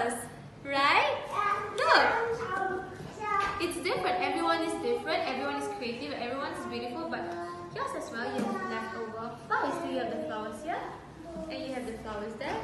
colors, right? Look, it's different. Everyone is different. Everyone is creative. Everyone is beautiful. But yours as well. You have leftover flowers. Do you have the flowers here? And you have the flowers there.